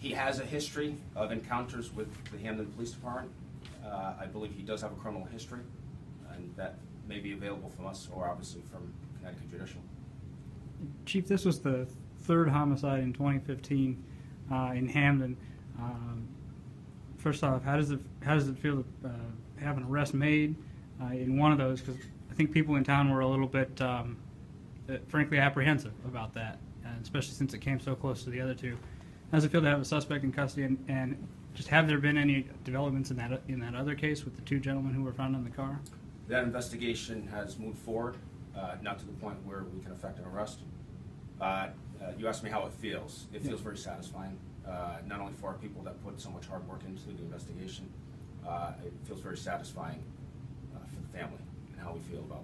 He has a history of encounters with the Hamden Police Department. Uh, I believe he does have a criminal history, and that may be available from us or obviously from Connecticut Judicial. Chief, this was the third homicide in 2015 uh, in Hamden. Um, first off, how does it how does it feel to uh, have an arrest made uh, in one of those? Because I think people in town were a little bit, um, uh, frankly, apprehensive about that, especially since it came so close to the other two. How does it feel to have a suspect in custody? And, and just have there been any developments in that in that other case with the two gentlemen who were found in the car? That investigation has moved forward, uh, not to the point where we can effect an arrest. Uh, uh, you asked me how it feels. It feels very satisfying, uh, not only for our people that put so much hard work into the investigation, uh, it feels very satisfying uh, for the family and how we feel about